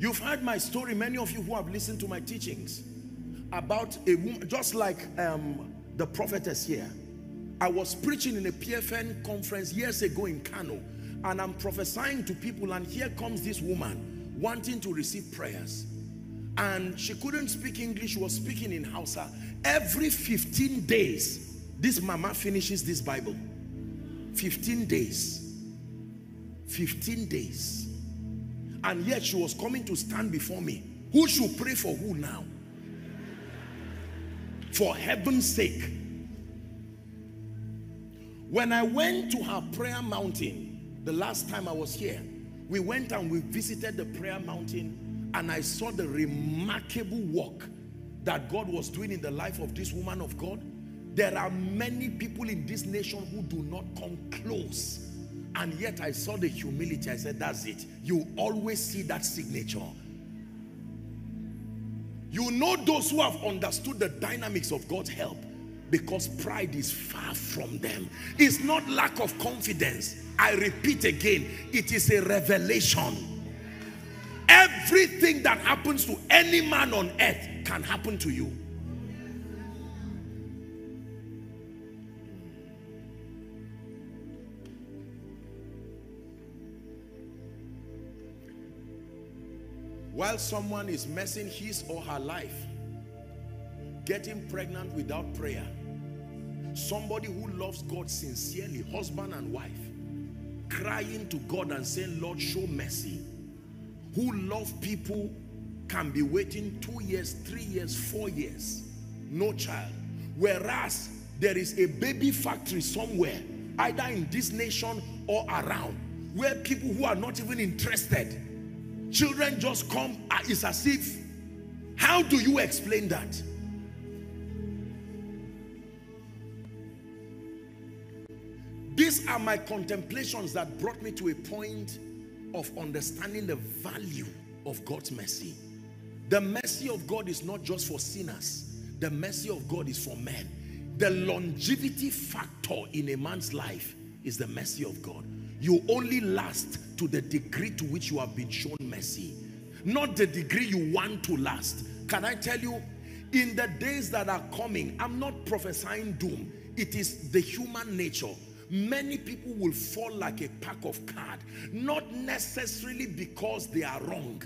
You've heard my story, many of you who have listened to my teachings, about a woman, just like um, the prophetess here. I was preaching in a PFN conference years ago in Kano, and I'm prophesying to people, and here comes this woman wanting to receive prayers. And she couldn't speak English, she was speaking in Hausa. Every 15 days, this mama finishes this Bible. 15 days. 15 days and yet she was coming to stand before me. Who should pray for who now? For heaven's sake. When I went to her prayer mountain the last time I was here we went and we visited the prayer mountain and I saw the remarkable work that God was doing in the life of this woman of God. There are many people in this nation who do not come close and yet I saw the humility. I said, that's it. You always see that signature. You know those who have understood the dynamics of God's help because pride is far from them. It's not lack of confidence. I repeat again, it is a revelation. Everything that happens to any man on earth can happen to you. While someone is messing his or her life getting pregnant without prayer somebody who loves God sincerely husband and wife crying to God and saying Lord show mercy who love people can be waiting two years three years four years no child. Whereas there is a baby factory somewhere either in this nation or around where people who are not even interested Children just come, uh, it's as if, how do you explain that? These are my contemplations that brought me to a point of understanding the value of God's mercy. The mercy of God is not just for sinners. The mercy of God is for men. The longevity factor in a man's life is the mercy of God. You only last to the degree to which you have been shown mercy. Not the degree you want to last. Can I tell you, in the days that are coming, I'm not prophesying doom. It is the human nature. Many people will fall like a pack of cards. Not necessarily because they are wrong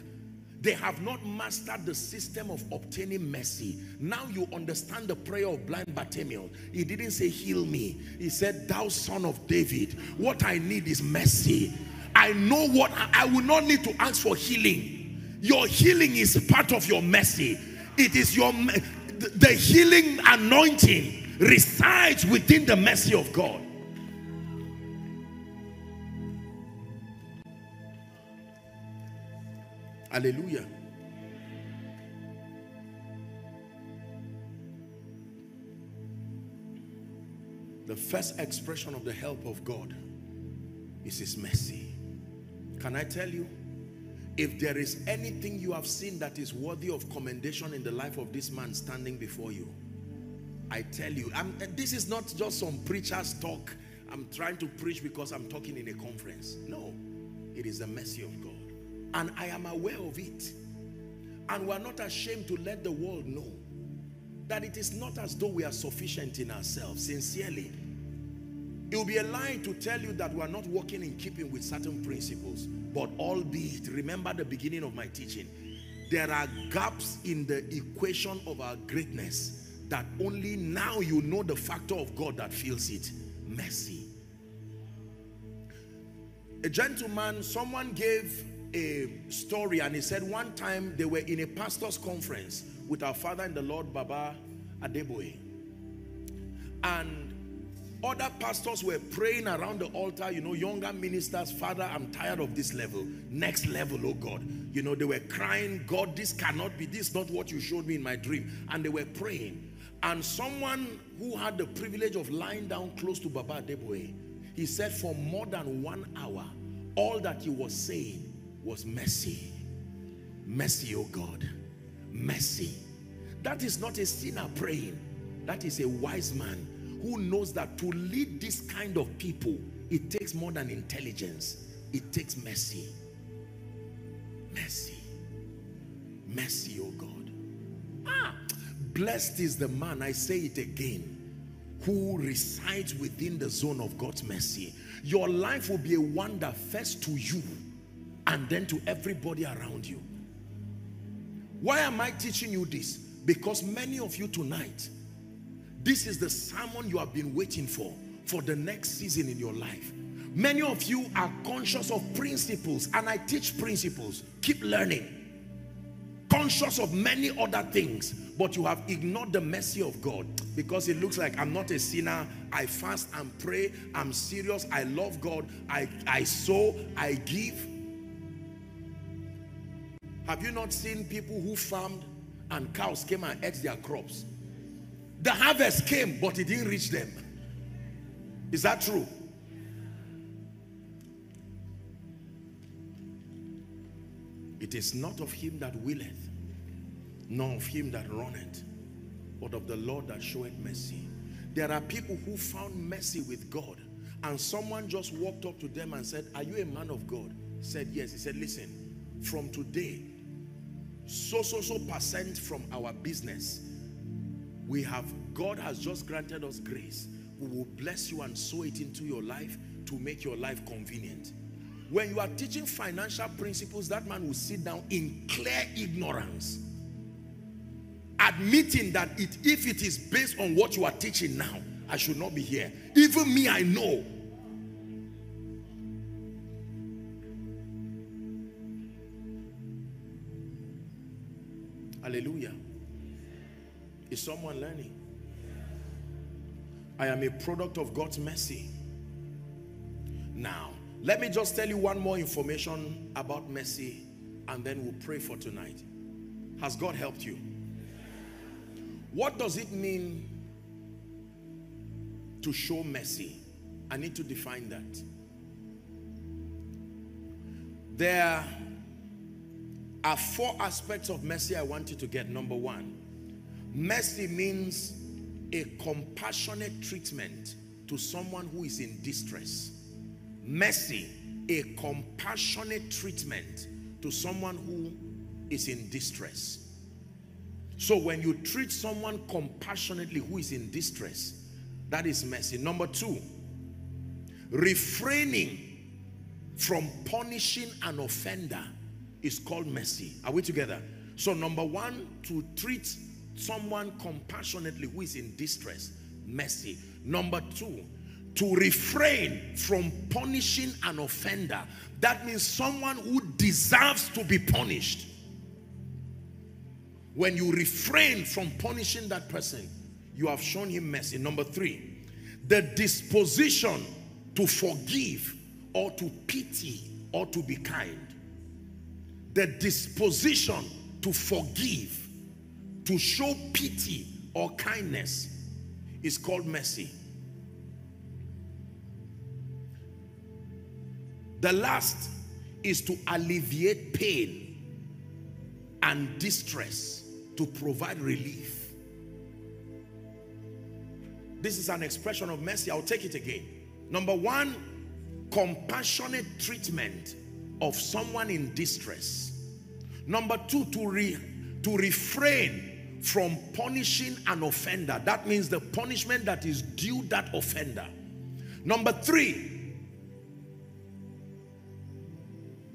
they have not mastered the system of obtaining mercy. Now you understand the prayer of blind Bartimaeus. He didn't say, heal me. He said, thou son of David, what I need is mercy. I know what, I will not need to ask for healing. Your healing is part of your mercy. It is your, the healing anointing resides within the mercy of God. Hallelujah. The first expression of the help of God is his mercy. Can I tell you? If there is anything you have seen that is worthy of commendation in the life of this man standing before you, I tell you, I'm, this is not just some preacher's talk. I'm trying to preach because I'm talking in a conference. No, it is the mercy of God and I am aware of it. And we're not ashamed to let the world know that it is not as though we are sufficient in ourselves, sincerely. It will be a lie to tell you that we are not working in keeping with certain principles. But albeit, remember the beginning of my teaching, there are gaps in the equation of our greatness that only now you know the factor of God that fills it. Mercy. A gentleman, someone gave a story and he said one time they were in a pastor's conference with our father in the Lord, Baba Adeboye. And Other pastors were praying around the altar, you know, younger ministers, Father, I'm tired of this level. Next level, oh God. You know, they were crying, God, this cannot be, this not what you showed me in my dream. And they were praying. And someone who had the privilege of lying down close to Baba Adeboye, he said for more than one hour, all that he was saying was mercy. Mercy, oh God. Mercy. That is not a sinner praying. That is a wise man who knows that to lead this kind of people, it takes more than intelligence. It takes mercy. Mercy. Mercy, oh God. Ah, blessed is the man, I say it again, who resides within the zone of God's mercy. Your life will be a wonder first to you and then to everybody around you. Why am I teaching you this? Because many of you tonight, this is the sermon you have been waiting for, for the next season in your life. Many of you are conscious of principles and I teach principles. Keep learning. Conscious of many other things, but you have ignored the mercy of God because it looks like I'm not a sinner. I fast and pray. I'm serious. I love God. I, I sow. I give. Have you not seen people who farmed and cows came and ate their crops? The harvest came, but it didn't reach them. Is that true? It is not of him that willeth, nor of him that runneth, but of the Lord that showeth mercy. There are people who found mercy with God, and someone just walked up to them and said, Are you a man of God? Said, Yes. He said, Listen, from today, so, so, so percent from our business we have, God has just granted us grace. We will bless you and sow it into your life to make your life convenient. When you are teaching financial principles, that man will sit down in clear ignorance. Admitting that it, if it is based on what you are teaching now, I should not be here. Even me, I know. Hallelujah. Is someone learning? I am a product of God's mercy. Now, let me just tell you one more information about mercy and then we'll pray for tonight. Has God helped you? What does it mean to show mercy? I need to define that. There are four aspects of mercy I want you to get. Number one, Mercy means a compassionate treatment to someone who is in distress. Mercy, a compassionate treatment to someone who is in distress. So when you treat someone compassionately who is in distress, that is mercy. Number two, refraining from punishing an offender is called mercy. Are we together? So number one, to treat someone compassionately who is in distress mercy. Number two to refrain from punishing an offender. That means someone who deserves to be punished. When you refrain from punishing that person you have shown him mercy. Number three the disposition to forgive or to pity or to be kind. The disposition to forgive to show pity or kindness is called mercy. The last is to alleviate pain and distress to provide relief. This is an expression of mercy. I'll take it again. Number one, compassionate treatment of someone in distress. Number two, to, re, to refrain from punishing an offender. That means the punishment that is due that offender. Number three,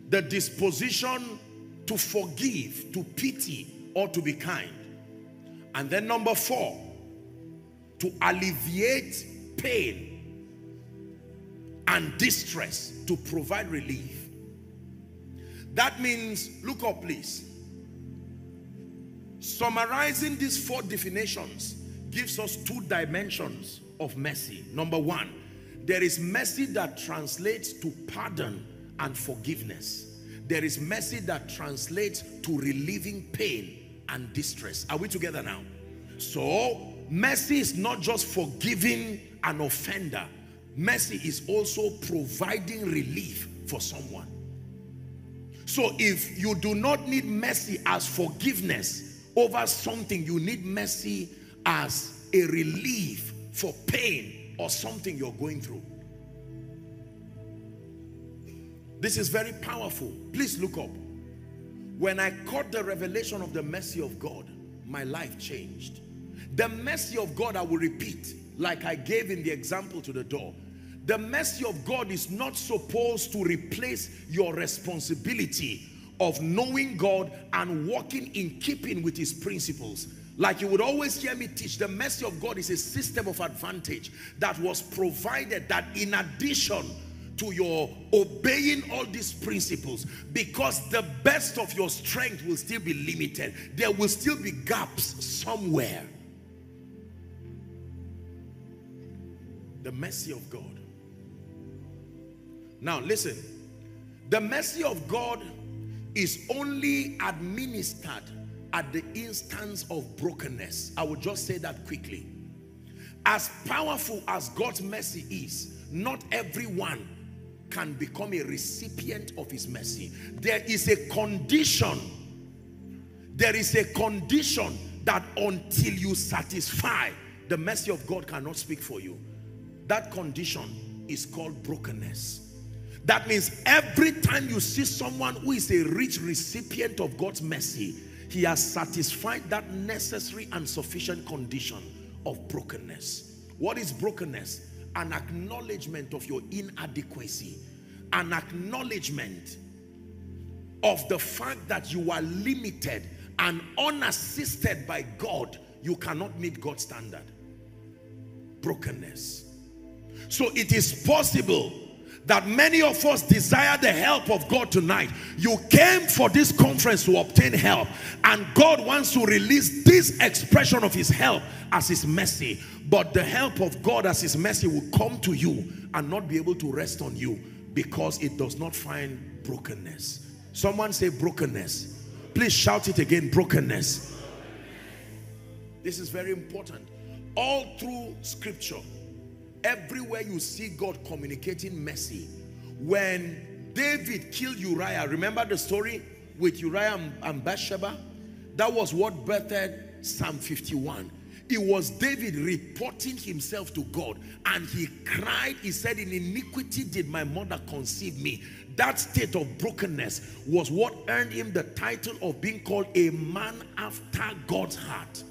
the disposition to forgive, to pity, or to be kind. And then number four, to alleviate pain and distress, to provide relief. That means, look up please. Summarizing these four definitions gives us two dimensions of mercy. Number one, there is mercy that translates to pardon and forgiveness. There is mercy that translates to relieving pain and distress. Are we together now? So, mercy is not just forgiving an offender. Mercy is also providing relief for someone. So if you do not need mercy as forgiveness over something, you need mercy as a relief for pain or something you're going through. This is very powerful. Please look up. When I caught the revelation of the mercy of God, my life changed. The mercy of God, I will repeat, like I gave in the example to the door. The mercy of God is not supposed to replace your responsibility of knowing God and walking in keeping with his principles. Like you would always hear me teach, the mercy of God is a system of advantage that was provided that in addition to your obeying all these principles because the best of your strength will still be limited. There will still be gaps somewhere. The mercy of God. Now listen, the mercy of God is only administered at the instance of brokenness. I will just say that quickly. As powerful as God's mercy is, not everyone can become a recipient of his mercy. There is a condition. There is a condition that until you satisfy, the mercy of God cannot speak for you. That condition is called brokenness. That means every time you see someone who is a rich recipient of God's mercy, he has satisfied that necessary and sufficient condition of brokenness. What is brokenness? An acknowledgement of your inadequacy. An acknowledgement of the fact that you are limited and unassisted by God, you cannot meet God's standard. Brokenness. So it is possible that many of us desire the help of God tonight. You came for this conference to obtain help and God wants to release this expression of his help as his mercy. But the help of God as his mercy will come to you and not be able to rest on you because it does not find brokenness. Someone say brokenness. Please shout it again, brokenness. This is very important. All through scripture, Everywhere you see God communicating mercy. When David killed Uriah, remember the story with Uriah and Bathsheba? That was what birthed Psalm 51. It was David reporting himself to God and he cried, he said, in iniquity did my mother conceive me. That state of brokenness was what earned him the title of being called a man after God's heart.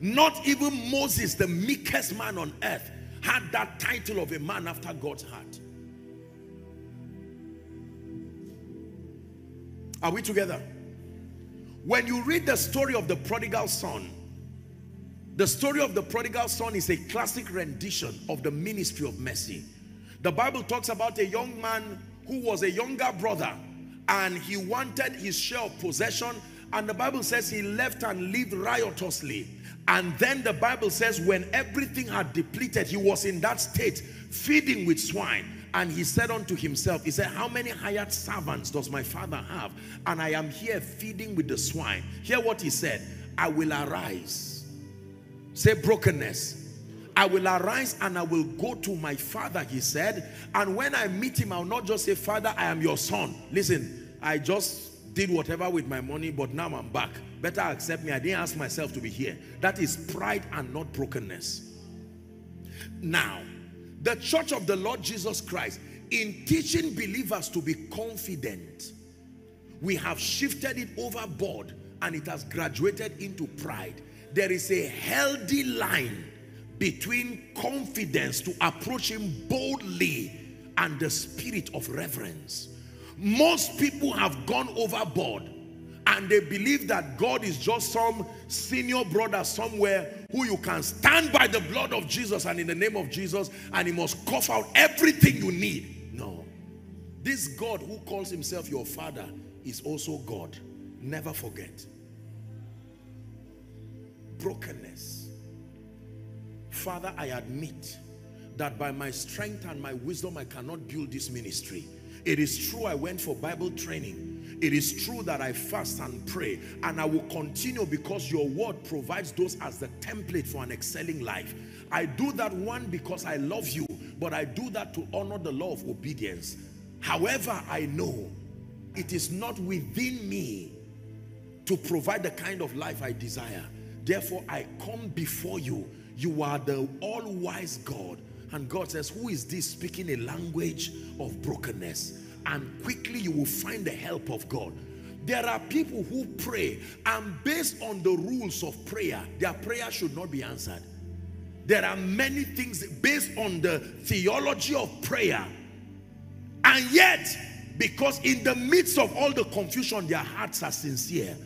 Not even Moses, the meekest man on earth, had that title of a man after God's heart. Are we together? When you read the story of the prodigal son, the story of the prodigal son is a classic rendition of the ministry of mercy. The Bible talks about a young man who was a younger brother and he wanted his share of possession and the Bible says he left and lived riotously and then the Bible says when everything had depleted, he was in that state feeding with swine. And he said unto himself, he said, how many hired servants does my father have? And I am here feeding with the swine. Hear what he said. I will arise. Say brokenness. I will arise and I will go to my father, he said. And when I meet him, I'll not just say, Father, I am your son. Listen, I just did whatever with my money, but now I'm back. Better accept me. I didn't ask myself to be here. That is pride and not brokenness. Now, the church of the Lord Jesus Christ, in teaching believers to be confident, we have shifted it overboard and it has graduated into pride. There is a healthy line between confidence to approach him boldly and the spirit of reverence. Most people have gone overboard and they believe that God is just some senior brother somewhere who you can stand by the blood of Jesus and in the name of Jesus and he must cough out everything you need. No. This God who calls himself your father is also God. Never forget. Brokenness. Father, I admit that by my strength and my wisdom, I cannot build this ministry. It is true I went for Bible training. It is true that I fast and pray and I will continue because your word provides those as the template for an excelling life. I do that one because I love you, but I do that to honor the law of obedience. However, I know it is not within me to provide the kind of life I desire. Therefore, I come before you. You are the all-wise God and God says, who is this speaking a language of brokenness? And quickly you will find the help of God. There are people who pray and based on the rules of prayer, their prayer should not be answered. There are many things based on the theology of prayer. And yet, because in the midst of all the confusion, their hearts are sincere.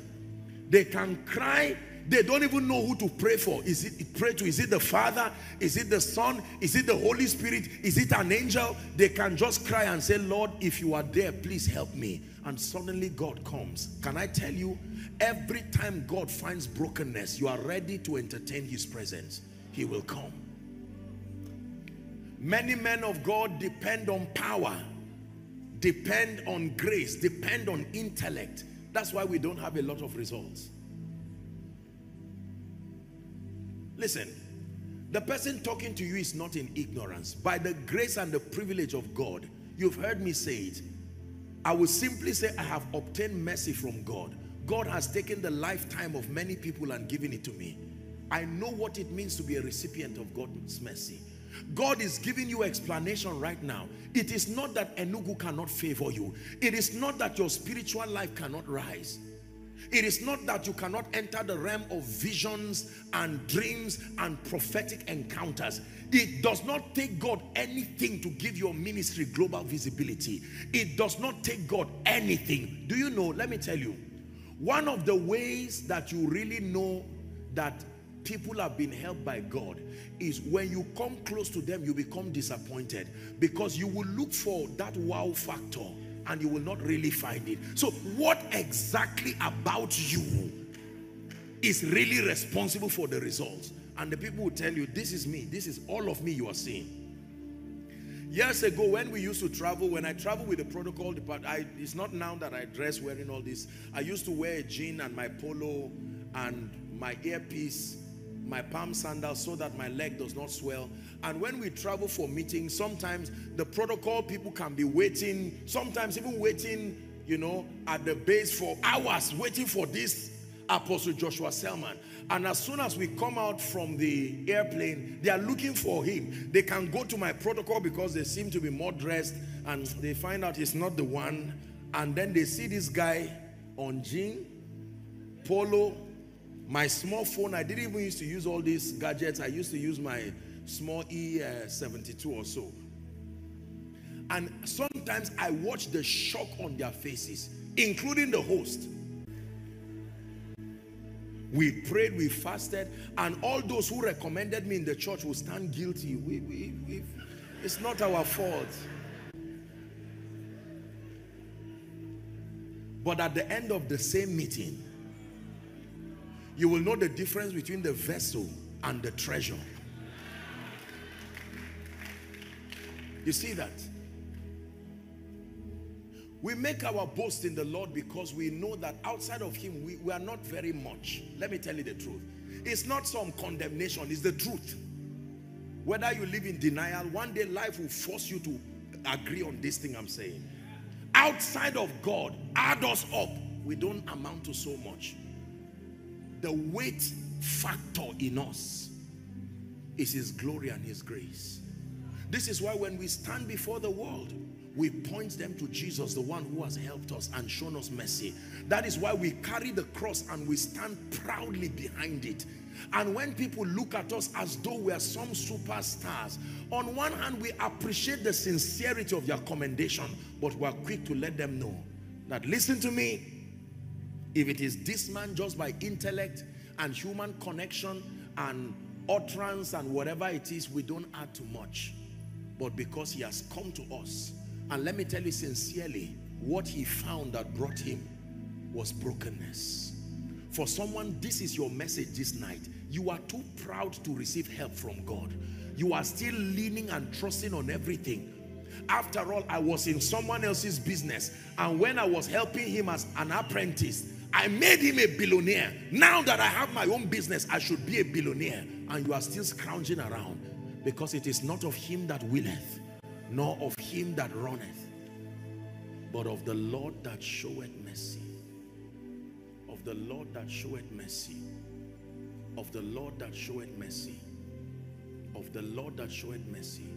They can cry they don't even know who to pray for. Is it pray to? Is it the Father? Is it the Son? Is it the Holy Spirit? Is it an angel? They can just cry and say, Lord, if you are there, please help me. And suddenly God comes. Can I tell you, every time God finds brokenness, you are ready to entertain his presence. He will come. Many men of God depend on power, depend on grace, depend on intellect. That's why we don't have a lot of results. Listen, the person talking to you is not in ignorance. By the grace and the privilege of God, you've heard me say it. I will simply say I have obtained mercy from God. God has taken the lifetime of many people and given it to me. I know what it means to be a recipient of God's mercy. God is giving you explanation right now. It is not that Enugu cannot favor you. It is not that your spiritual life cannot rise. It is not that you cannot enter the realm of visions and dreams and prophetic encounters. It does not take God anything to give your ministry global visibility. It does not take God anything. Do you know, let me tell you, one of the ways that you really know that people have been helped by God is when you come close to them, you become disappointed because you will look for that wow factor and you will not really find it. So what exactly about you is really responsible for the results? And the people will tell you, this is me. This is all of me you are seeing. Years ago, when we used to travel, when I travel with the protocol department, I, it's not now that I dress wearing all this. I used to wear a jean and my polo and my earpiece my palm sandals so that my leg does not swell. And when we travel for meetings, sometimes the protocol people can be waiting, sometimes even waiting, you know, at the base for hours, waiting for this Apostle Joshua Selman. And as soon as we come out from the airplane, they are looking for him. They can go to my protocol because they seem to be more dressed and they find out he's not the one. And then they see this guy on jean, polo, my small phone, I didn't even used to use all these gadgets. I used to use my small E72 or so. And sometimes I watch the shock on their faces, including the host. We prayed, we fasted, and all those who recommended me in the church will stand guilty. We, we, we, it's not our fault. But at the end of the same meeting, you will know the difference between the vessel and the treasure. You see that? We make our boast in the Lord because we know that outside of him, we, we are not very much. Let me tell you the truth. It's not some condemnation, it's the truth. Whether you live in denial, one day life will force you to agree on this thing I'm saying. Outside of God, add us up, we don't amount to so much the weight factor in us is his glory and his grace. This is why when we stand before the world, we point them to Jesus, the one who has helped us and shown us mercy. That is why we carry the cross and we stand proudly behind it. And when people look at us as though we are some superstars, on one hand, we appreciate the sincerity of their commendation, but we are quick to let them know that, listen to me, if it is this man just by intellect and human connection and utterance and whatever it is, we don't add too much. But because he has come to us, and let me tell you sincerely, what he found that brought him was brokenness. For someone, this is your message this night. You are too proud to receive help from God. You are still leaning and trusting on everything. After all, I was in someone else's business. And when I was helping him as an apprentice, I made him a billionaire. Now that I have my own business, I should be a billionaire. And you are still scrounging around because it is not of him that willeth, nor of him that runneth, but of the Lord that showeth mercy. Of the Lord that showeth mercy. Of the Lord that showeth mercy. Of the Lord that showeth mercy.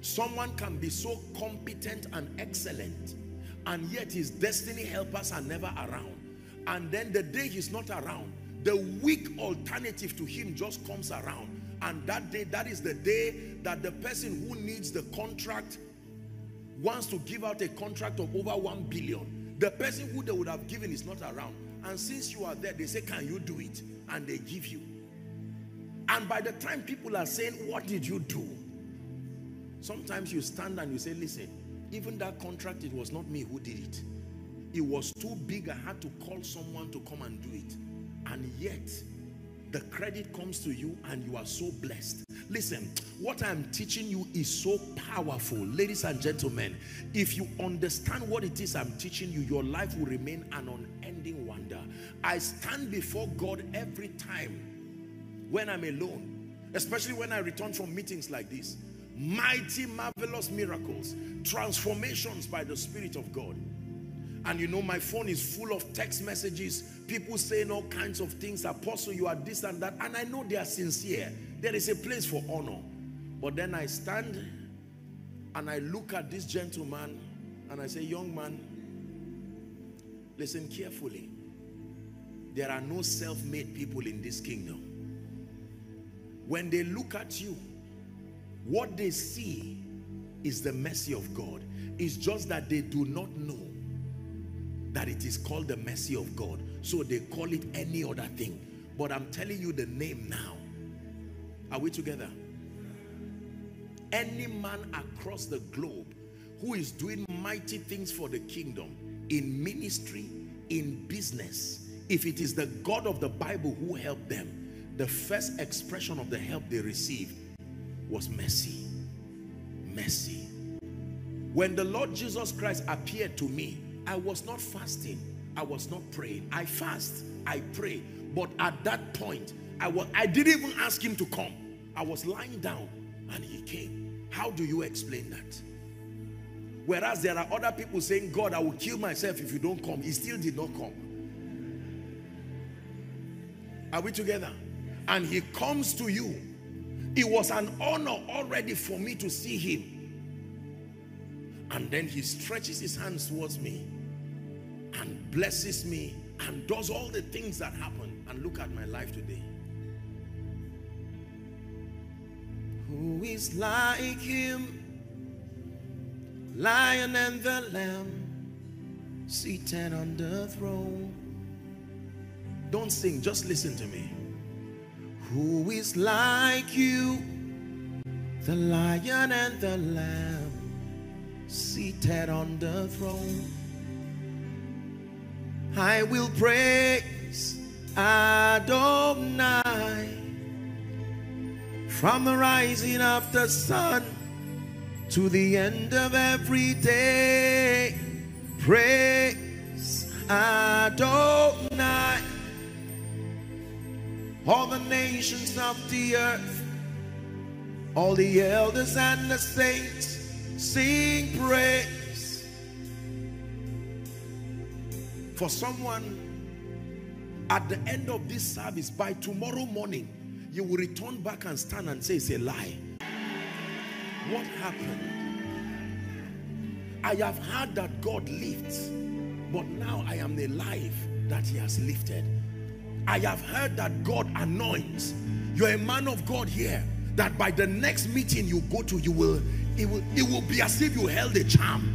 Someone can be so competent and excellent and yet his destiny helpers are never around. And then the day he's not around, the weak alternative to him just comes around. And that day, that is the day that the person who needs the contract wants to give out a contract of over 1 billion. The person who they would have given is not around. And since you are there, they say, can you do it? And they give you. And by the time people are saying, what did you do? Sometimes you stand and you say, listen, even that contract, it was not me who did it. It was too big. I had to call someone to come and do it. And yet, the credit comes to you and you are so blessed. Listen, what I'm teaching you is so powerful. Ladies and gentlemen, if you understand what it is I'm teaching you, your life will remain an unending wonder. I stand before God every time when I'm alone, especially when I return from meetings like this mighty, marvelous miracles, transformations by the Spirit of God. And you know, my phone is full of text messages, people saying all kinds of things, apostle, you are this and that. And I know they are sincere. There is a place for honor. But then I stand and I look at this gentleman and I say, young man, listen carefully. There are no self-made people in this kingdom. When they look at you, what they see is the mercy of God. It's just that they do not know that it is called the mercy of God. So they call it any other thing. But I'm telling you the name now. Are we together? Any man across the globe who is doing mighty things for the kingdom in ministry, in business, if it is the God of the Bible who helped them, the first expression of the help they received was mercy. Mercy. When the Lord Jesus Christ appeared to me, I was not fasting. I was not praying. I fast. I pray. But at that point, I, was, I didn't even ask him to come. I was lying down and he came. How do you explain that? Whereas there are other people saying, God, I will kill myself if you don't come. He still did not come. Are we together? And he comes to you it was an honor already for me to see him. And then he stretches his hands towards me and blesses me and does all the things that happen. And look at my life today. Who is like him? Lion and the lamb seated on the throne. Don't sing, just listen to me. Who is like you, the lion and the lamb, seated on the throne? I will praise Adonai from the rising of the sun to the end of every day. Praise Adonai all the nations of the earth, all the elders and the saints sing praise. For someone at the end of this service, by tomorrow morning, you will return back and stand and say it's a lie. What happened? I have heard that God lifts, but now I am the life that he has lifted. I have heard that God anoints. You're a man of God here. That by the next meeting you go to, you will it will it will be as if you held a charm.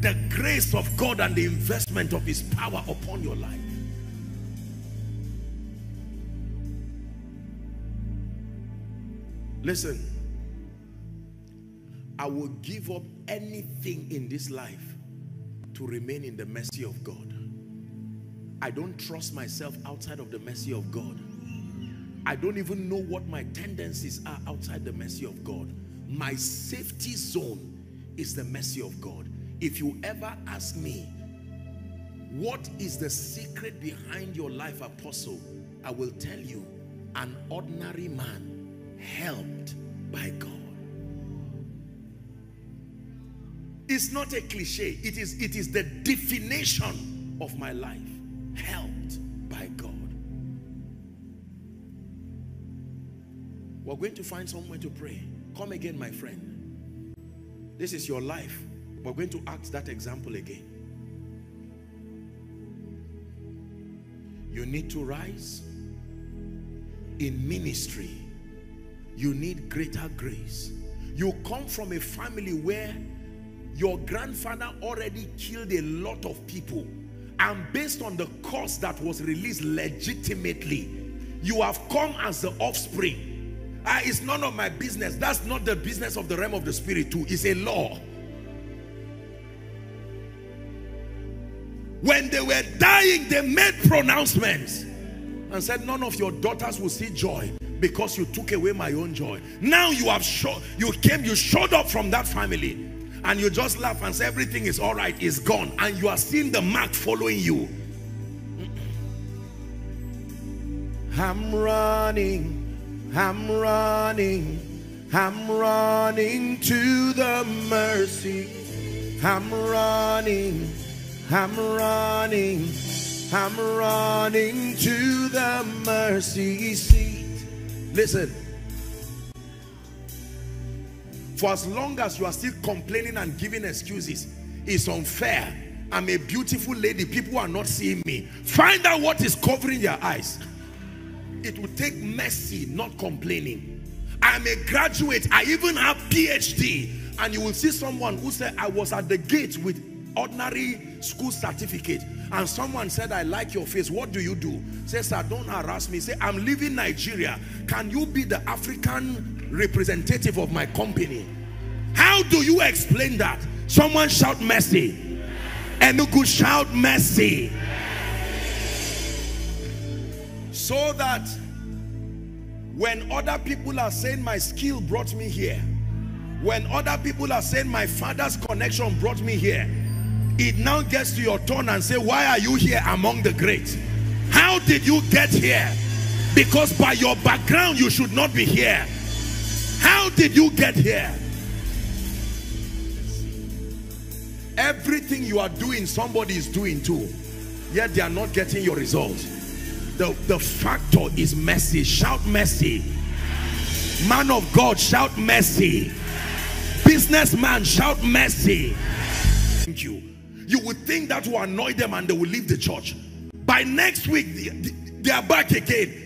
The grace of God and the investment of his power upon your life. Listen, I will give up anything in this life to remain in the mercy of God. I don't trust myself outside of the mercy of God. I don't even know what my tendencies are outside the mercy of God. My safety zone is the mercy of God. If you ever ask me, what is the secret behind your life, apostle? I will tell you, an ordinary man helped by God. It's not a cliche. It is, it is the definition of my life. Helped by God. We're going to find somewhere to pray. Come again, my friend. This is your life. We're going to ask that example again. You need to rise in ministry. You need greater grace. You come from a family where your grandfather already killed a lot of people and based on the cost that was released legitimately you have come as the offspring Ah, it's none of my business. That's not the business of the realm of the spirit too. It's a law. When they were dying, they made pronouncements and said, none of your daughters will see joy because you took away my own joy. Now you have shown, you came, you showed up from that family and you just laugh and say everything is all right, it's gone. And you are seeing the mark following you. I'm running I'm running, I'm running to the mercy. I'm running, I'm running, I'm running to the mercy seat. Listen. For as long as you are still complaining and giving excuses, it's unfair. I'm a beautiful lady. People are not seeing me. Find out what is covering your eyes it will take mercy, not complaining. I'm a graduate. I even have PhD. And you will see someone who said, I was at the gate with ordinary school certificate. And someone said, I like your face. What do you do? Say, sir, don't harass me. Say, I'm leaving Nigeria. Can you be the African representative of my company? How do you explain that? Someone shout mercy. And you could shout mercy so that when other people are saying my skill brought me here when other people are saying my father's connection brought me here it now gets to your turn and say why are you here among the great how did you get here because by your background you should not be here how did you get here everything you are doing somebody is doing too yet they are not getting your results the, the factor is mercy. Shout mercy. Man of God, shout mercy. Businessman, shout mercy. You. You would think that will annoy them and they will leave the church. By next week, they, are back again.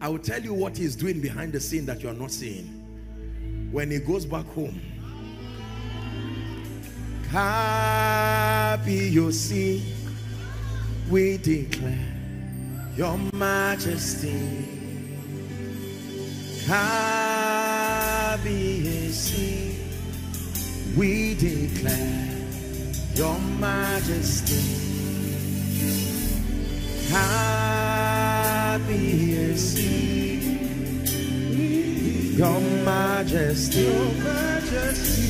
I will tell you what he's doing behind the scene that you are not seeing. When he goes back home, happy you see, we declare your majesty. Kabiyesi, we declare your majesty. Kabiyesi, your majesty. Your majesty.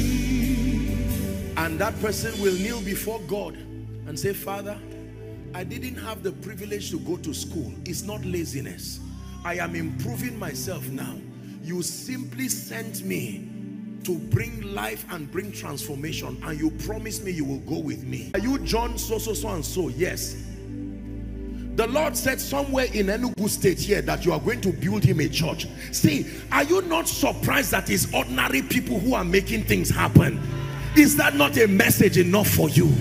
And that person will kneel before God and say, Father, I didn't have the privilege to go to school. It's not laziness. I am improving myself now. You simply sent me to bring life and bring transformation and you promise me you will go with me. Are you John so so so and so? Yes. The Lord said somewhere in Enugu state here that you are going to build him a church. See, are you not surprised that it's ordinary people who are making things happen? Is that not a message enough for you?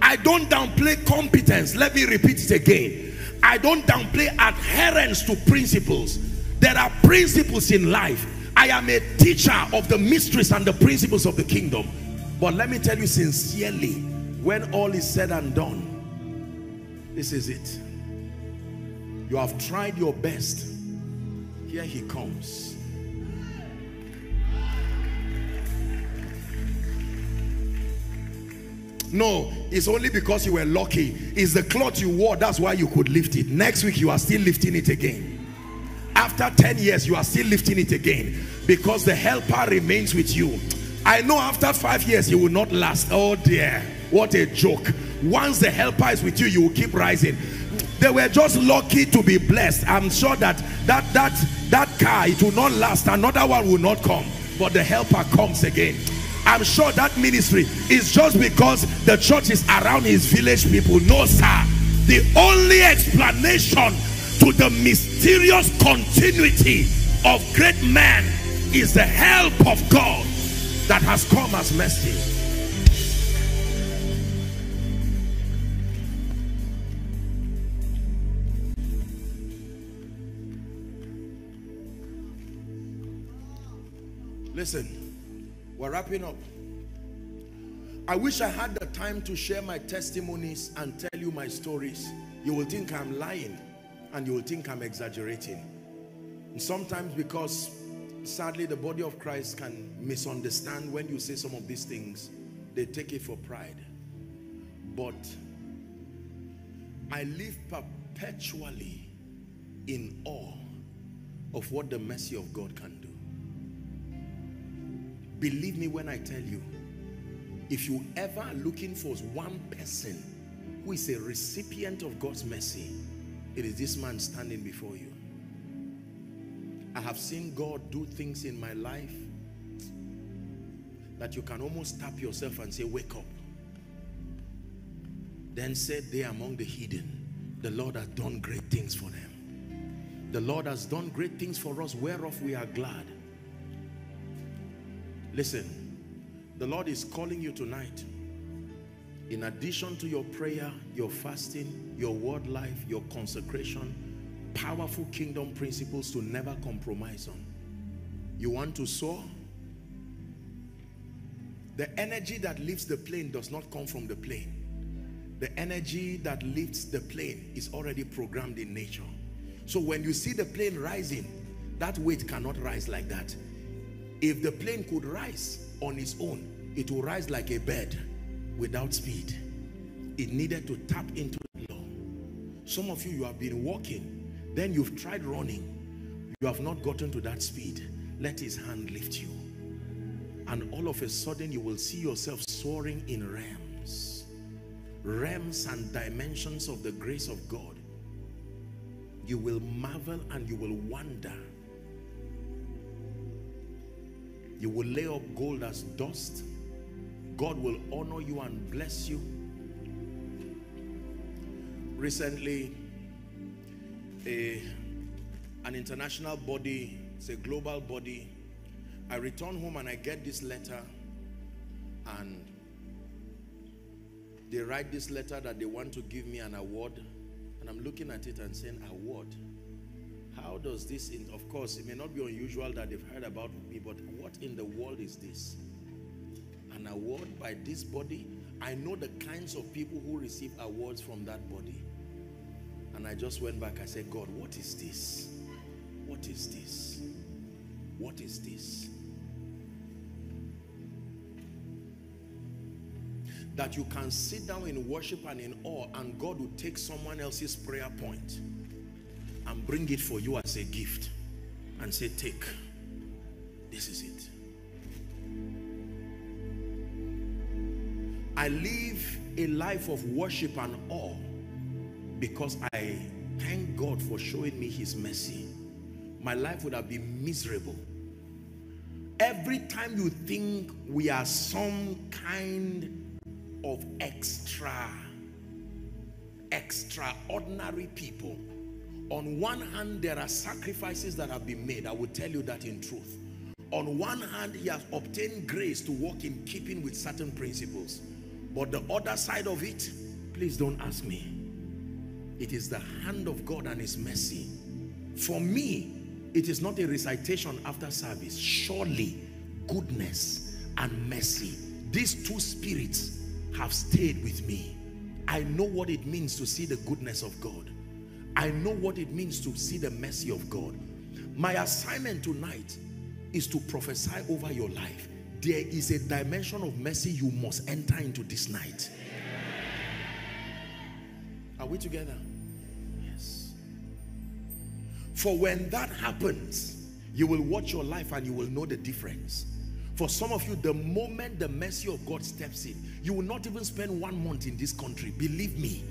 I don't downplay competence. Let me repeat it again. I don't downplay adherence to principles. There are principles in life. I am a teacher of the mysteries and the principles of the kingdom. But let me tell you sincerely, when all is said and done, this is it. You have tried your best. Here he comes. No, it's only because you were lucky. It's the cloth you wore, that's why you could lift it. Next week, you are still lifting it again. After 10 years, you are still lifting it again because the helper remains with you. I know after five years, you will not last. Oh dear, what a joke. Once the helper is with you, you will keep rising. They were just lucky to be blessed. I'm sure that that that that car, it will not last. Another one will not come. But the helper comes again. I'm sure that ministry is just because the church is around his village people. No, sir. The only explanation to the mysterious continuity of great men is the help of God that has come as mercy. Listen, we're wrapping up. I wish I had the time to share my testimonies and tell you my stories. You will think I'm lying and you will think I'm exaggerating. And sometimes because sadly the body of Christ can misunderstand when you say some of these things, they take it for pride. But I live perpetually in awe of what the mercy of God can do. Believe me when I tell you, if you ever are looking for one person who is a recipient of God's mercy, it is this man standing before you. I have seen God do things in my life that you can almost tap yourself and say, wake up. Then said they among the hidden, the Lord has done great things for them. The Lord has done great things for us, whereof we are glad. Listen, the Lord is calling you tonight. In addition to your prayer, your fasting, your word life, your consecration, powerful kingdom principles to never compromise on. You want to soar? The energy that lifts the plane does not come from the plane. The energy that lifts the plane is already programmed in nature. So when you see the plane rising, that weight cannot rise like that. If the plane could rise on its own, it will rise like a bird without speed. It needed to tap into. Some of you, you have been walking, then you've tried running. You have not gotten to that speed. Let his hand lift you. And all of a sudden, you will see yourself soaring in realms. Realms and dimensions of the grace of God. You will marvel and you will wonder you will lay up gold as dust. God will honor you and bless you. Recently, a, an international body, it's a global body. I return home and I get this letter and they write this letter that they want to give me an award and I'm looking at it and saying award how does this, in, of course, it may not be unusual that they've heard about me, but what in the world is this? An award by this body? I know the kinds of people who receive awards from that body. And I just went back, I said, God, what is this? What is this? What is this? That you can sit down in worship and in awe and God will take someone else's prayer point and bring it for you as a gift and say, take. This is it. I live a life of worship and awe because I thank God for showing me his mercy. My life would have been miserable. Every time you think we are some kind of extra, extraordinary people, on one hand, there are sacrifices that have been made. I will tell you that in truth. On one hand, he has obtained grace to walk in keeping with certain principles. But the other side of it, please don't ask me. It is the hand of God and his mercy. For me, it is not a recitation after service. Surely, goodness and mercy. These two spirits have stayed with me. I know what it means to see the goodness of God. I know what it means to see the mercy of God. My assignment tonight is to prophesy over your life. There is a dimension of mercy you must enter into this night. Are we together? Yes. For when that happens, you will watch your life and you will know the difference. For some of you, the moment the mercy of God steps in, you will not even spend one month in this country. Believe me.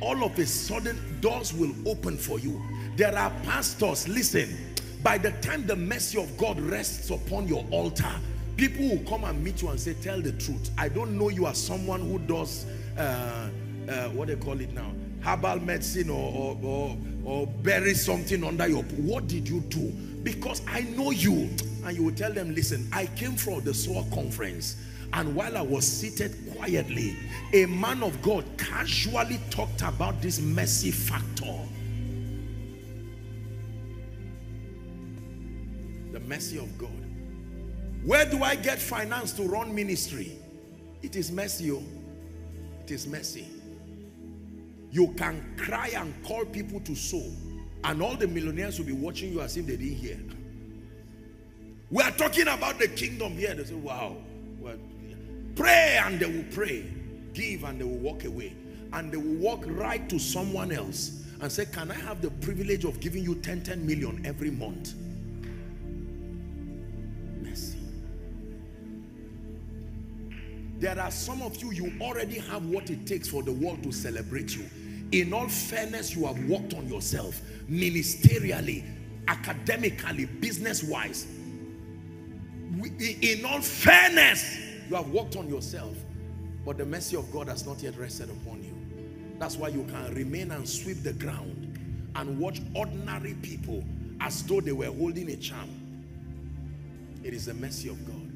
All of a sudden, doors will open for you. There are pastors, listen, by the time the mercy of God rests upon your altar, people will come and meet you and say, tell the truth. I don't know you as someone who does, uh, uh, what they call it now, herbal medicine or, or, or, or bury something under your, what did you do? Because I know you. And you will tell them, listen, I came from the SOA conference. And while I was seated quietly, a man of God casually talked about this mercy factor. The mercy of God. Where do I get finance to run ministry? It is mercy. Oh. It is mercy. You can cry and call people to sow and all the millionaires will be watching you as if they didn't hear. We are talking about the kingdom here. They say, wow. Well, pray and they will pray. Give and they will walk away. And they will walk right to someone else and say, can I have the privilege of giving you 10, 10 million every month? There are some of you, you already have what it takes for the world to celebrate you. In all fairness, you have worked on yourself ministerially, academically, business-wise. In all fairness, you have worked on yourself. But the mercy of God has not yet rested upon you. That's why you can remain and sweep the ground and watch ordinary people as though they were holding a charm. It is the mercy of God.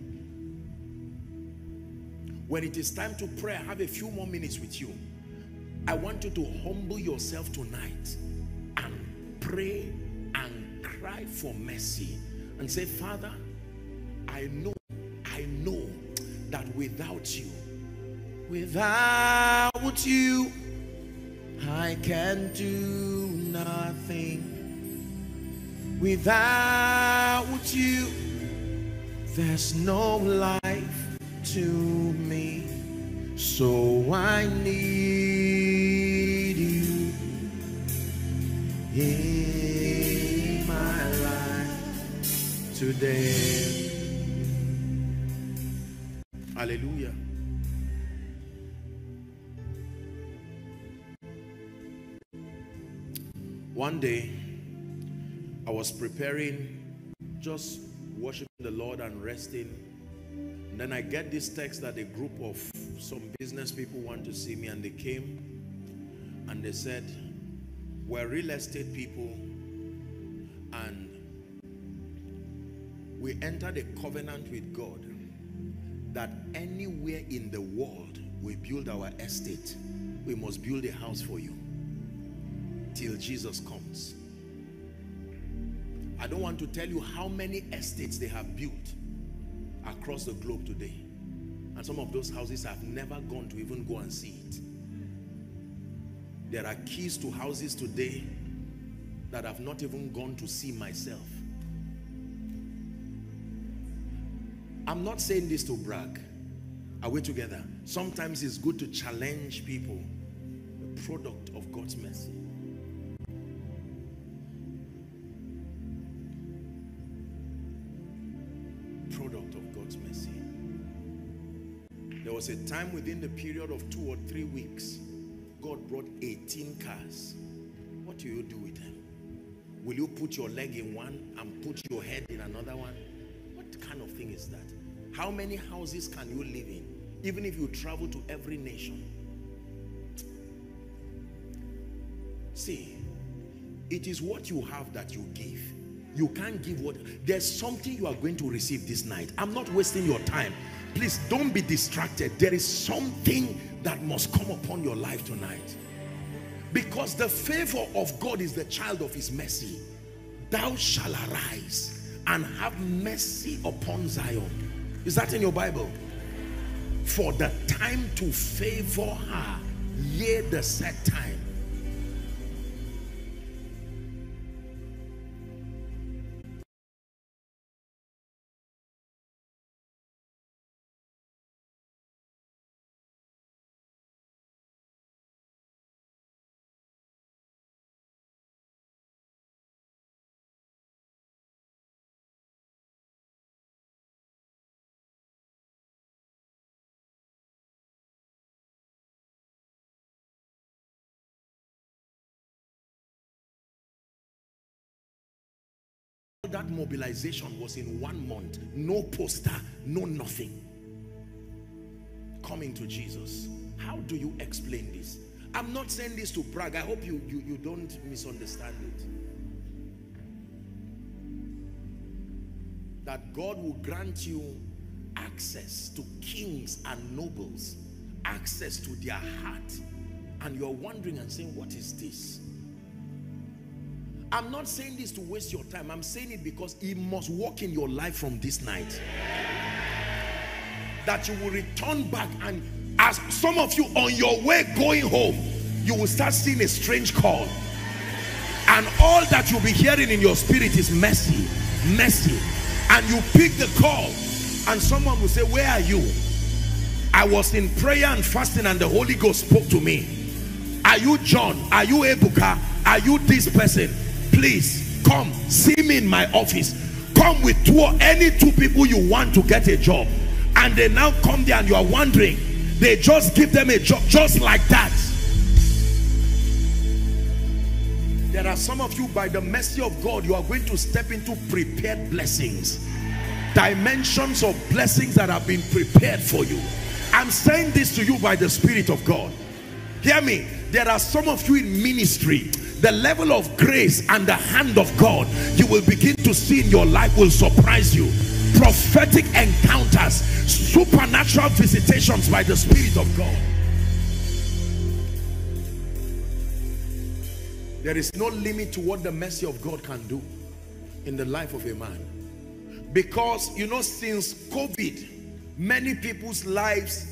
When it is time to pray, I have a few more minutes with you. I want you to humble yourself tonight and pray and cry for mercy and say, Father, I know, I know that without you, without you, I can do nothing. Without you, there's no life to me. So I need you in my life today. Hallelujah. One day, I was preparing, just worshiping the Lord and resting. Then I get this text that a group of some business people want to see me and they came and they said, we're real estate people and we entered a covenant with God that anywhere in the world we build our estate, we must build a house for you till Jesus comes. I don't want to tell you how many estates they have built across the globe today. And some of those houses I've never gone to even go and see it. There are keys to houses today that I've not even gone to see myself. I'm not saying this to brag. Are we together? Sometimes it's good to challenge people. The product of God's mercy. Was a time within the period of two or three weeks, God brought 18 cars. What do you do with them? Will you put your leg in one and put your head in another one? What kind of thing is that? How many houses can you live in? Even if you travel to every nation. See, it is what you have that you give. You can't give what, there's something you are going to receive this night. I'm not wasting your time. Please don't be distracted. There is something that must come upon your life tonight. Because the favor of God is the child of his mercy. Thou shall arise and have mercy upon Zion. Is that in your Bible? For the time to favor her, yea, the set time. Mobilization was in one month. No poster, no nothing. Coming to Jesus. How do you explain this? I'm not saying this to brag. I hope you, you, you don't misunderstand it. That God will grant you access to kings and nobles, access to their heart. And you're wondering and saying, what is this? I'm not saying this to waste your time. I'm saying it because it must work in your life from this night. That you will return back and as some of you on your way going home, you will start seeing a strange call. And all that you'll be hearing in your spirit is mercy, mercy. And you pick the call and someone will say, where are you? I was in prayer and fasting and the Holy Ghost spoke to me. Are you John? Are you Ebuka? Are you this person? Please come see me in my office. Come with two or any two people you want to get a job. And they now come there and you are wondering. They just give them a job just like that. There are some of you by the mercy of God you are going to step into prepared blessings dimensions of blessings that have been prepared for you. I'm saying this to you by the Spirit of God. Hear me. There are some of you in ministry. The level of grace and the hand of God you will begin to see in your life will surprise you. Prophetic encounters, supernatural visitations by the Spirit of God. There is no limit to what the mercy of God can do in the life of a man. Because, you know, since COVID, many people's lives,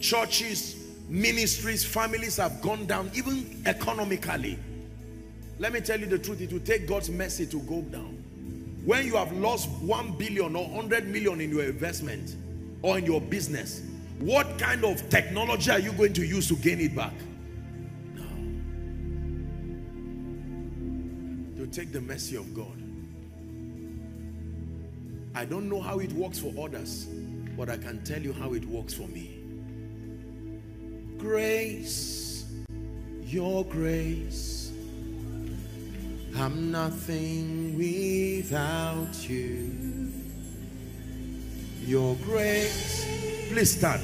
churches, ministries, families have gone down, even economically. Let me tell you the truth, it will take God's mercy to go down. When you have lost 1 billion or 100 million in your investment or in your business, what kind of technology are you going to use to gain it back? No. To take the mercy of God. I don't know how it works for others, but I can tell you how it works for me. Grace, your grace. I'm nothing without you. Your grace. Please stand.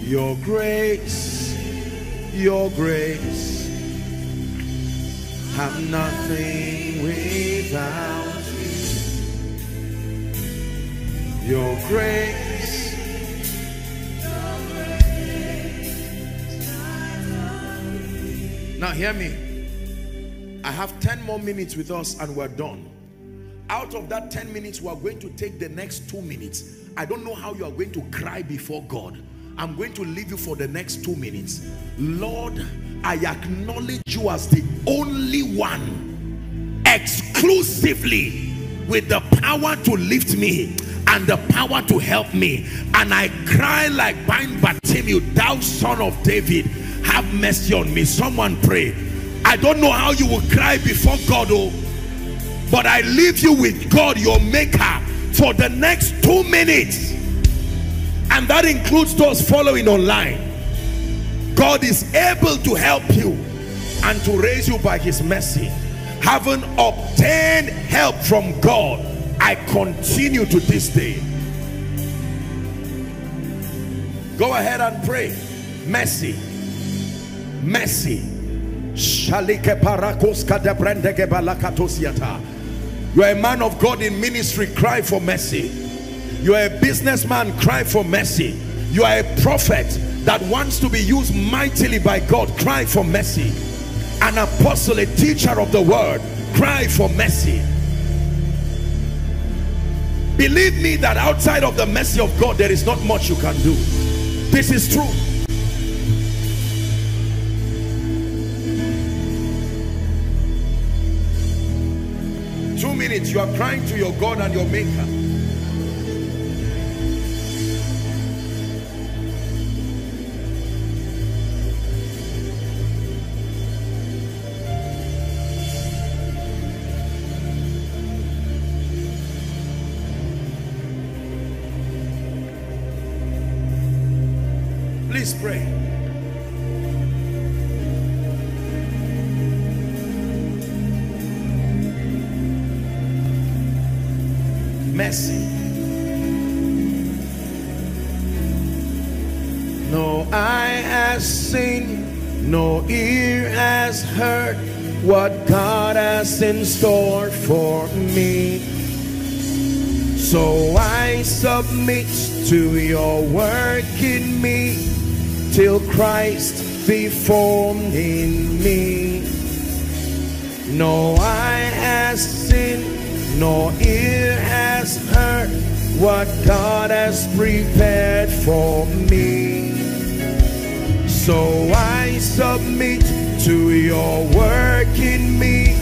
Your grace your grace. I'm nothing without you. Your grace. Now hear me. I have 10 more minutes with us and we're done. Out of that 10 minutes, we're going to take the next two minutes. I don't know how you are going to cry before God. I'm going to leave you for the next two minutes. Lord, I acknowledge you as the only one exclusively with the power to lift me and the power to help me. And I cry like bind Bartimaeus, thou son of David, have mercy on me. Someone pray. I don't know how you will cry before God, oh, but I leave you with God, your maker, for the next two minutes and that includes those following online God is able to help you and to raise you by his mercy having obtained help from God I continue to this day go ahead and pray mercy mercy you are a man of God in ministry cry for mercy you are a businessman, cry for mercy. You are a prophet that wants to be used mightily by God, cry for mercy. An apostle, a teacher of the word, cry for mercy. Believe me that outside of the mercy of God, there is not much you can do. This is true. Two minutes, you are crying to your God and your maker. Please pray. Mercy. No eye has seen, no ear has heard what God has in store for me. So I submit to your work in me till Christ be formed in me. No eye has seen, no ear has heard what God has prepared for me. So I submit to your work in me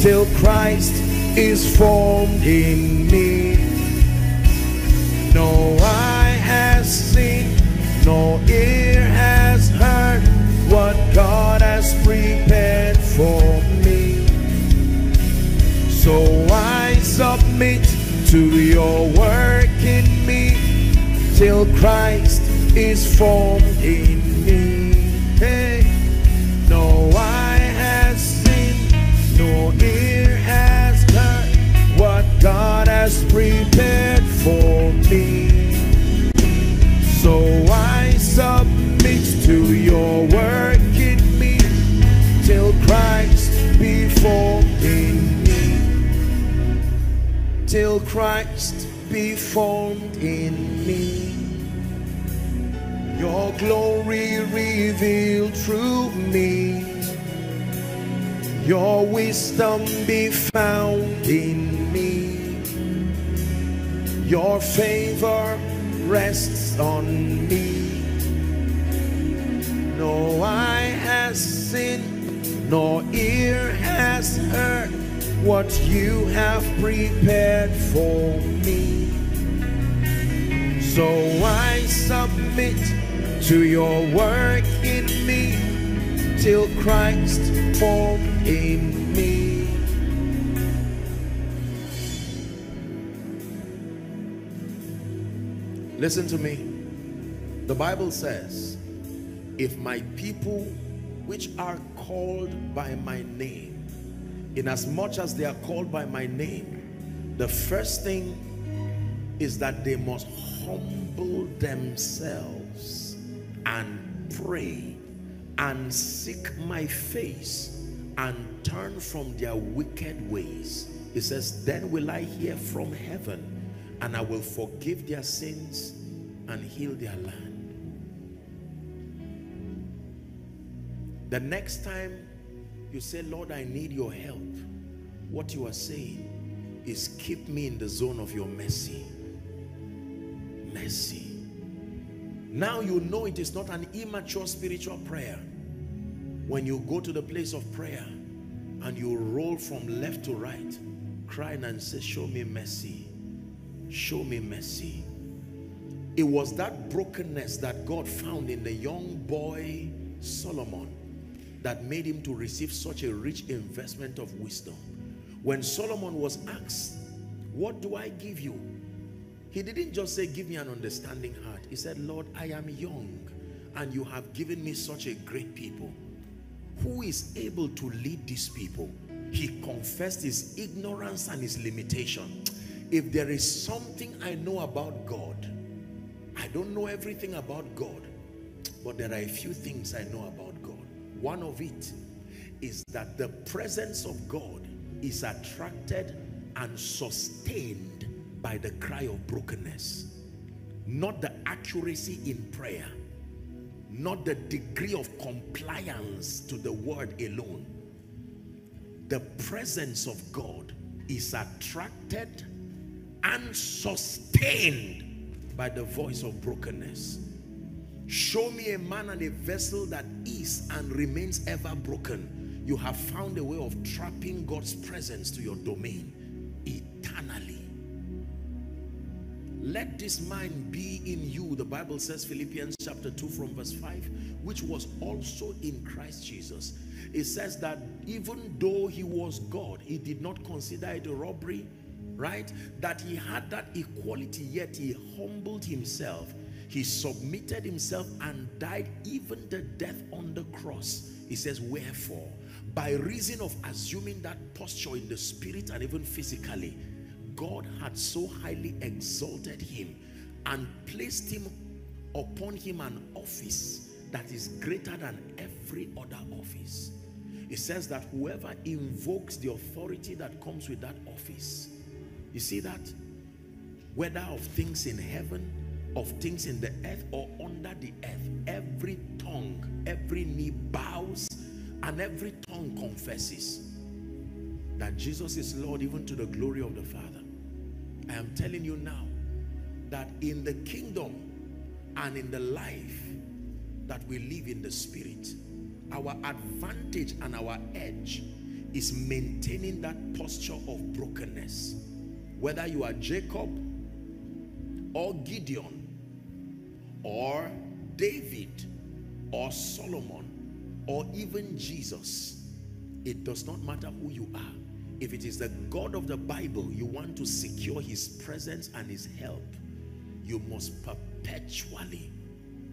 till Christ is formed in me. No no ear has heard what God has prepared for me. So I submit to your work in me till Christ is formed in me. No eye has seen, no ear has heard what God has prepared for me. So I submit to your work in me till Christ be formed in me. Till Christ be formed in me. Your glory revealed through me. Your wisdom be found in me. Your favor rests on me. No eye has seen, nor ear has heard what you have prepared for me. So I submit to your work in me till Christ form in me. Listen to me. The Bible says, if my people which are called by my name, inasmuch as much as they are called by my name, the first thing is that they must humble themselves and pray and seek my face and turn from their wicked ways. he says, then will I hear from heaven and I will forgive their sins and heal their land. The next time you say, Lord, I need your help, what you are saying is keep me in the zone of your mercy. Mercy. Now you know it is not an immature spiritual prayer. When you go to the place of prayer and you roll from left to right, crying and say, show me mercy. Show me mercy. It was that brokenness that God found in the young boy Solomon that made him to receive such a rich investment of wisdom. When Solomon was asked, what do I give you? He didn't just say, give me an understanding heart. He said, Lord, I am young and you have given me such a great people. Who is able to lead these people? He confessed his ignorance and his limitation. If there is something I know about God, I don't know everything about God, but there are a few things I know about. One of it is that the presence of God is attracted and sustained by the cry of brokenness. Not the accuracy in prayer. Not the degree of compliance to the word alone. The presence of God is attracted and sustained by the voice of brokenness. Show me a man and a vessel that is and remains ever broken. You have found a way of trapping God's presence to your domain eternally. Let this mind be in you, the Bible says, Philippians chapter 2 from verse 5, which was also in Christ Jesus. It says that even though he was God, he did not consider it a robbery, right? That he had that equality, yet he humbled himself. He submitted himself and died even the death on the cross. He says, wherefore, by reason of assuming that posture in the spirit and even physically, God had so highly exalted him and placed him upon him an office that is greater than every other office. It says that whoever invokes the authority that comes with that office, you see that? Whether of things in heaven, of things in the earth or under the earth, every tongue, every knee bows and every tongue confesses that Jesus is Lord even to the glory of the Father. I am telling you now that in the kingdom and in the life that we live in the spirit, our advantage and our edge is maintaining that posture of brokenness. Whether you are Jacob or Gideon or David or Solomon or even Jesus, it does not matter who you are. If it is the God of the Bible, you want to secure his presence and his help, you must perpetually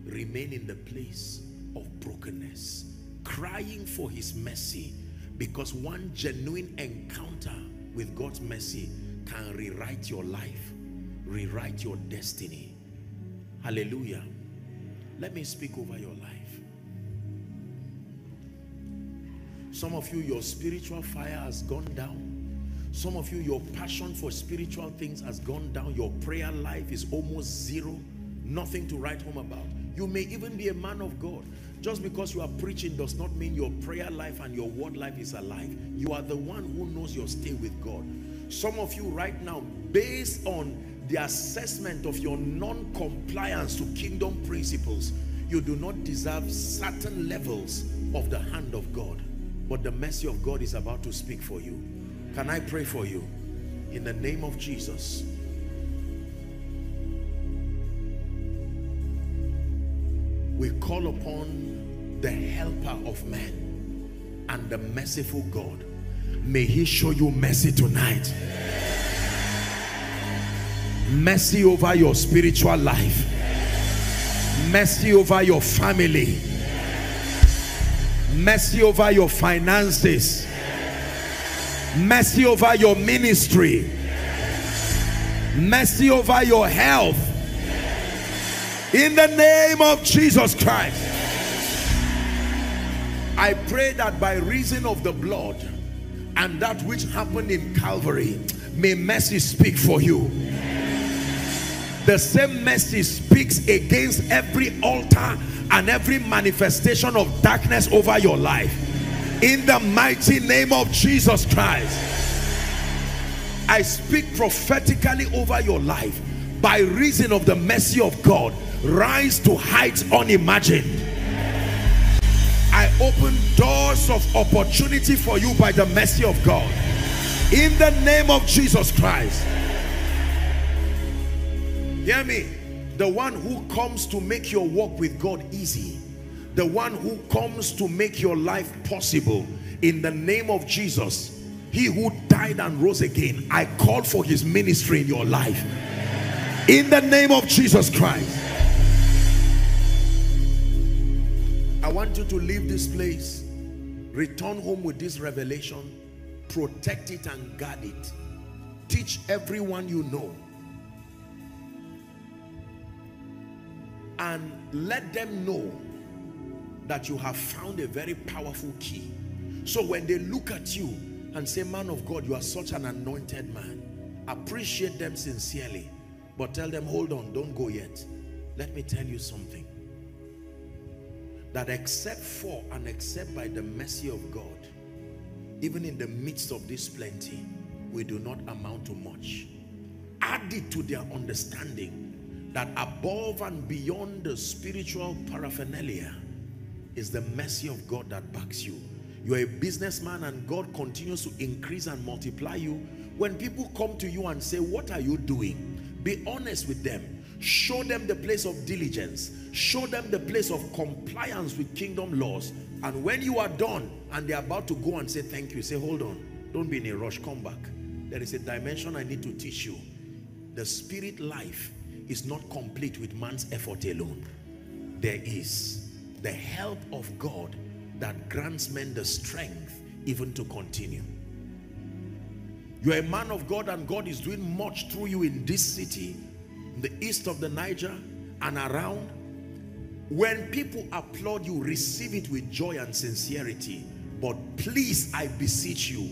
remain in the place of brokenness, crying for his mercy because one genuine encounter with God's mercy can rewrite your life, rewrite your destiny. Hallelujah. Let me speak over your life. Some of you, your spiritual fire has gone down. Some of you, your passion for spiritual things has gone down. Your prayer life is almost zero. Nothing to write home about. You may even be a man of God. Just because you are preaching does not mean your prayer life and your word life is alive. You are the one who knows your stay with God. Some of you right now, based on the assessment of your non-compliance to kingdom principles, you do not deserve certain levels of the hand of God. But the mercy of God is about to speak for you. Can I pray for you? In the name of Jesus. we call upon the helper of men and the merciful God. May he show you mercy tonight. Mercy over your spiritual life. Mercy over your family. Mercy over your finances. Mercy over your ministry. Mercy over your health in the name of Jesus Christ. I pray that by reason of the blood and that which happened in Calvary, may mercy speak for you. The same mercy speaks against every altar and every manifestation of darkness over your life. In the mighty name of Jesus Christ, I speak prophetically over your life by reason of the mercy of God rise to heights unimagined. I open doors of opportunity for you by the mercy of God. In the name of Jesus Christ. Hear me. The one who comes to make your walk with God easy. The one who comes to make your life possible. In the name of Jesus. He who died and rose again. I call for his ministry in your life. In the name of Jesus Christ. I want you to leave this place, return home with this revelation, protect it and guard it. Teach everyone you know. And let them know that you have found a very powerful key. So when they look at you and say, man of God, you are such an anointed man, appreciate them sincerely. But tell them, hold on, don't go yet. Let me tell you something that except for and except by the mercy of God, even in the midst of this plenty, we do not amount to much. Add it to their understanding that above and beyond the spiritual paraphernalia is the mercy of God that backs you. You're a businessman and God continues to increase and multiply you. When people come to you and say, what are you doing? Be honest with them. Show them the place of diligence. Show them the place of compliance with kingdom laws. And when you are done and they're about to go and say thank you say hold on. Don't be in a rush. Come back. There is a dimension I need to teach you. The spirit life is not complete with man's effort alone. There is the help of God that grants men the strength even to continue. You're a man of God and God is doing much through you in this city, in the east of the Niger and around. When people applaud you, receive it with joy and sincerity. But please, I beseech you,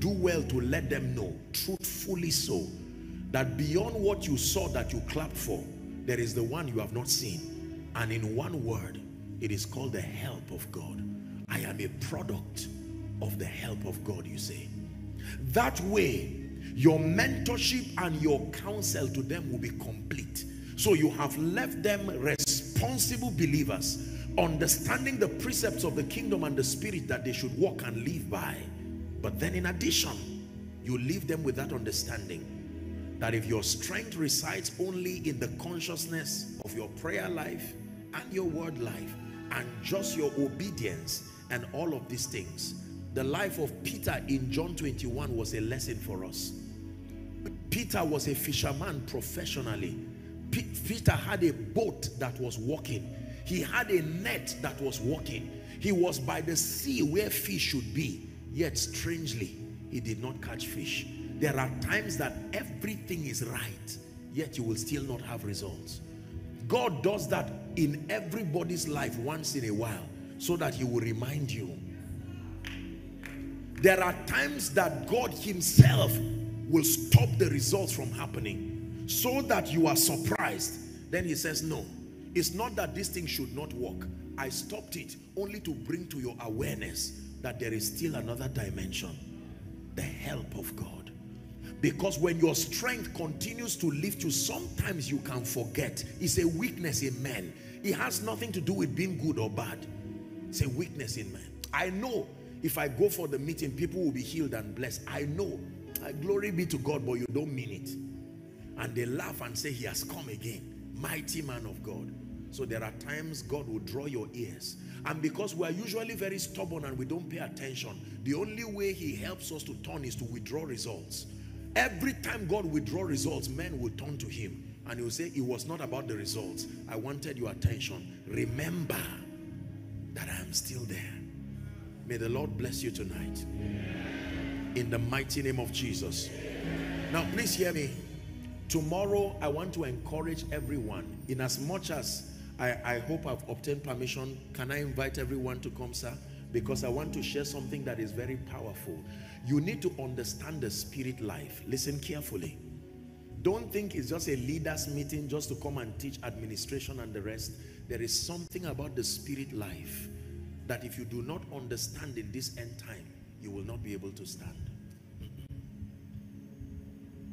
do well to let them know, truthfully so, that beyond what you saw that you clapped for, there is the one you have not seen. And in one word, it is called the help of God. I am a product of the help of God, you say. That way, your mentorship and your counsel to them will be complete. So you have left them responsible believers, understanding the precepts of the kingdom and the spirit that they should walk and live by. But then in addition, you leave them with that understanding that if your strength resides only in the consciousness of your prayer life and your word life and just your obedience and all of these things, the life of Peter in John 21 was a lesson for us. Peter was a fisherman professionally. P Peter had a boat that was walking. He had a net that was working. He was by the sea where fish should be. Yet strangely, he did not catch fish. There are times that everything is right, yet you will still not have results. God does that in everybody's life once in a while so that he will remind you. There are times that God himself will stop the results from happening so that you are surprised. Then he says, no, it's not that this thing should not work. I stopped it only to bring to your awareness that there is still another dimension. The help of God. Because when your strength continues to lift you, sometimes you can forget. It's a weakness in men. It has nothing to do with being good or bad. It's a weakness in men. I know if I go for the meeting, people will be healed and blessed. I know. Uh, glory be to God, but you don't mean it. And they laugh and say, he has come again. Mighty man of God. So there are times God will draw your ears. And because we are usually very stubborn and we don't pay attention, the only way he helps us to turn is to withdraw results. Every time God withdraw results, men will turn to him. And he will say, it was not about the results. I wanted your attention. Remember that I am still there. May the Lord bless you tonight. In the mighty name of Jesus. Now, please hear me. Tomorrow, I want to encourage everyone, in as much as I, I hope I've obtained permission, can I invite everyone to come, sir? Because I want to share something that is very powerful. You need to understand the spirit life. Listen carefully. Don't think it's just a leaders meeting just to come and teach administration and the rest. There is something about the spirit life that if you do not understand in this end time, you will not be able to stand.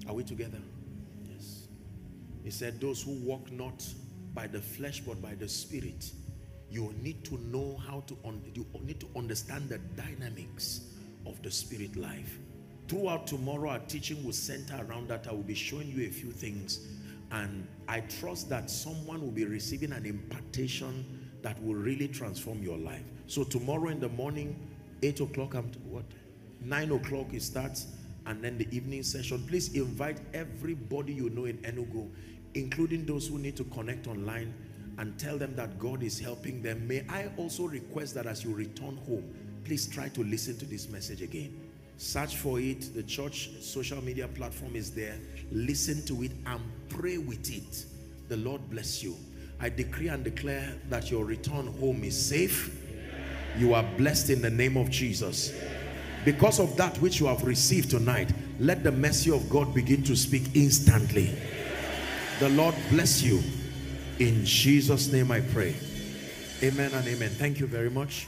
Are we together? Yes. He said, those who walk not by the flesh but by the spirit, you need to know how to, you need to understand the dynamics of the spirit life. Throughout tomorrow, our teaching will center around that. I will be showing you a few things. And I trust that someone will be receiving an impartation that will really transform your life. So tomorrow in the morning, 8 o'clock, what? 9 o'clock it starts. And then the evening session. Please invite everybody you know in Enugu, including those who need to connect online and tell them that God is helping them. May I also request that as you return home, please try to listen to this message again. Search for it. The church social media platform is there. Listen to it and pray with it. The Lord bless you. I decree and declare that your return home is safe. You are blessed in the name of Jesus. Because of that which you have received tonight, let the mercy of God begin to speak instantly. The Lord bless you. In Jesus' name I pray. Amen and amen. Thank you very much.